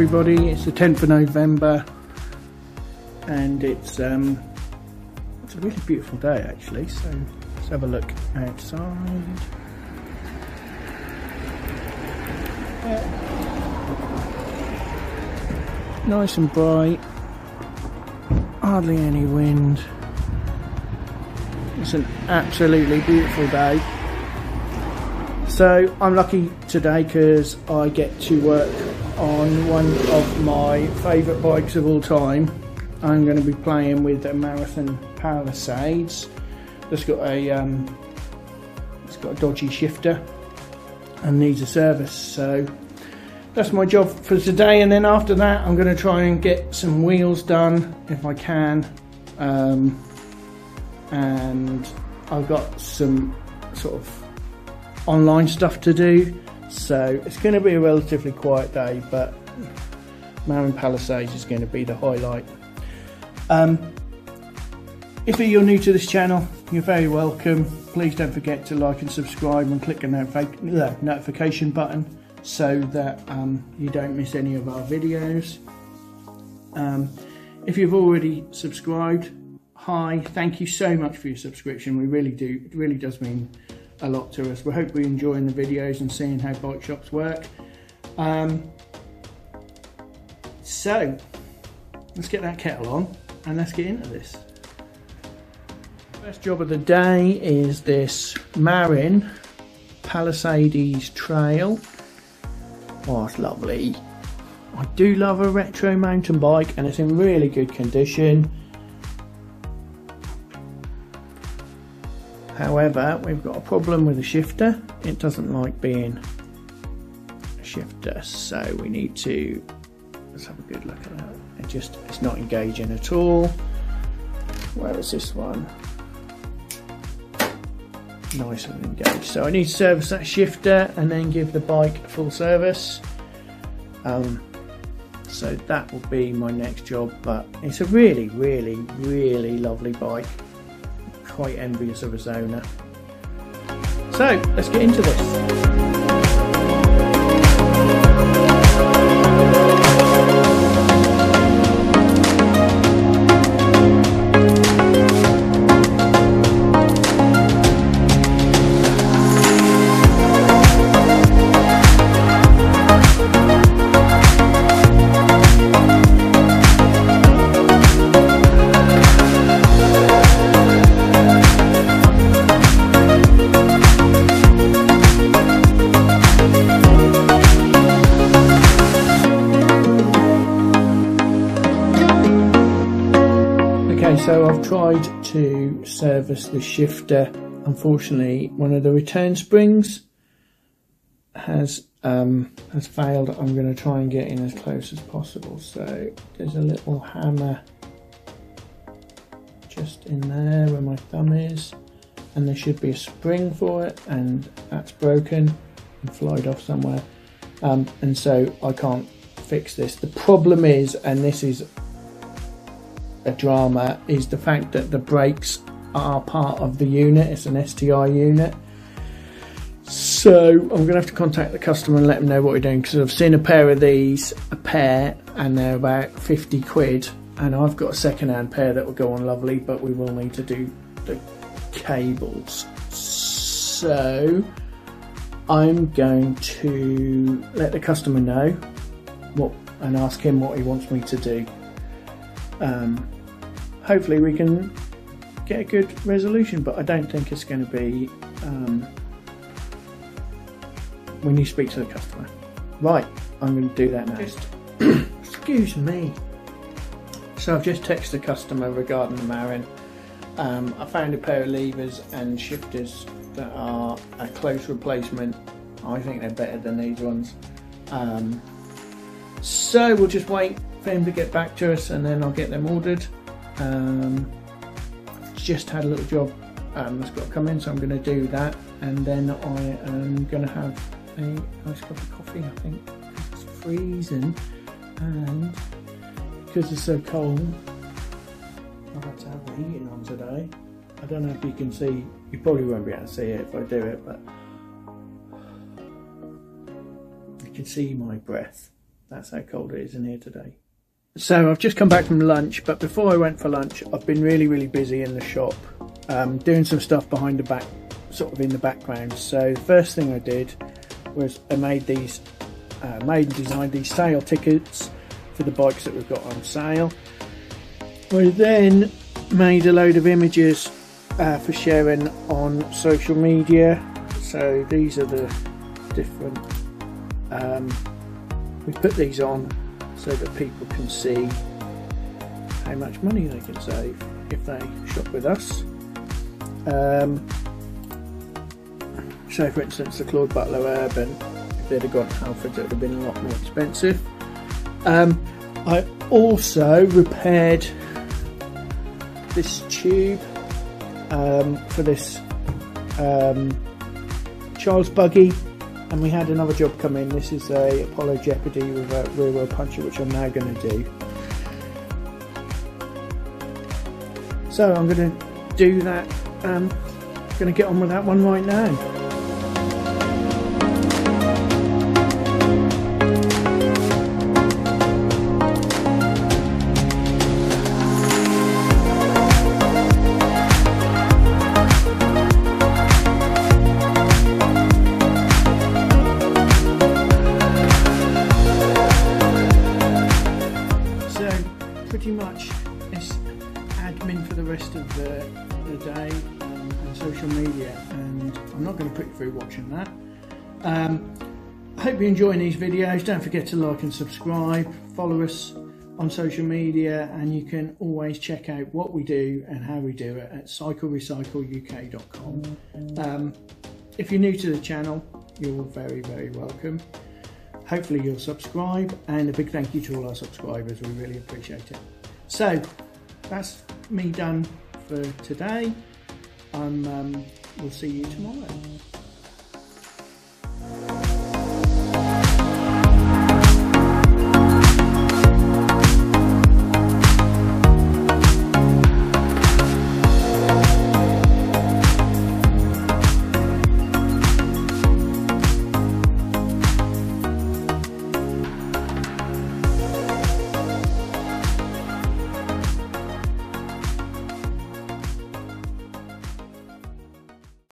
everybody. It's the 10th of November and it's um, it's a really beautiful day actually. So let's have a look outside. Nice and bright, hardly any wind. It's an absolutely beautiful day. So I'm lucky today because I get to work on one of my favourite bikes of all time. I'm going to be playing with a Marin Palisades. It's got a um, it's got a dodgy shifter and needs a service. So that's my job for today. And then after that, I'm going to try and get some wheels done if I can. Um, and I've got some sort of online stuff to do. So it's going to be a relatively quiet day, but Marin Palisades is going to be the highlight. Um, if you're new to this channel, you're very welcome. Please don't forget to like and subscribe and click the notification button so that um, you don't miss any of our videos. Um, if you've already subscribed, hi, thank you so much for your subscription. We really do, it really does mean a lot to us. We hope we're enjoying the videos and seeing how bike shops work. Um, so, let's get that kettle on and let's get into this. First job of the day is this Marin Palisades Trail. Oh, it's lovely. I do love a retro mountain bike and it's in really good condition. However, we've got a problem with the shifter. It doesn't like being a shifter, so we need to, let's have a good look at that. It just, it's not engaging at all. Where is this one? Nice and engaged. So I need to service that shifter and then give the bike full service. Um, so that will be my next job, but it's a really, really, really lovely bike quite envious of a owner. So let's get into this. So I've tried to service the shifter. Unfortunately, one of the return springs has um, has failed. I'm going to try and get in as close as possible. So there's a little hammer just in there where my thumb is, and there should be a spring for it, and that's broken and flied off somewhere. Um, and so I can't fix this. The problem is, and this is a drama is the fact that the brakes are part of the unit. It's an STI unit. So I'm going to have to contact the customer and let them know what we're doing because I've seen a pair of these, a pair, and they're about 50 quid. And I've got a second-hand pair that will go on lovely, but we will need to do the cables. So I'm going to let the customer know what and ask him what he wants me to do um, hopefully we can get a good resolution, but I don't think it's going to be um, when you speak to the customer. Right, I'm going to do that now. Just, excuse me. So I've just texted the customer regarding the Marin. Um, I found a pair of levers and shifters that are a close replacement. I think they're better than these ones. Um, so we'll just wait for him to get back to us and then I'll get them ordered. Um, just had a little job um, that's got to come in, so I'm going to do that. And then I am going to have a nice cup of coffee, I think, it's freezing. And because it's so cold, I've had to have the heating on today. I don't know if you can see, you probably won't be able to see it if I do it, but you can see my breath That's how cold it is in here today. So I've just come back from lunch, but before I went for lunch, I've been really, really busy in the shop, um, doing some stuff behind the back, sort of in the background. So the first thing I did was I made these, uh, made and designed these sale tickets for the bikes that we've got on sale. I then made a load of images uh, for sharing on social media. So these are the different. Um, we put these on so that people can see how much money they can save if they shop with us. Um, so for instance the Claud Butler Urban, if they'd have gone Halfords it would have been a lot more expensive. Um, I also repaired this tube um, for this um, Charles buggy and we had another job come in. This is a Apollo Jeopardy with a rear wheel puncher, which I'm now going to do. So I'm going to do that. Um, I'm going to get on with that one right now. Media and I'm not going to put you through watching that. Um, I hope you're enjoying these videos. Don't forget to like and subscribe. Follow us on social media and you can always check out what we do and how we do it at cyclerecycleuk.com. Um, if you're new to the channel, you're very, very welcome. Hopefully you'll subscribe and a big thank you to all our subscribers. We really appreciate it. So that's me done for today. Um, um, we'll see you tomorrow.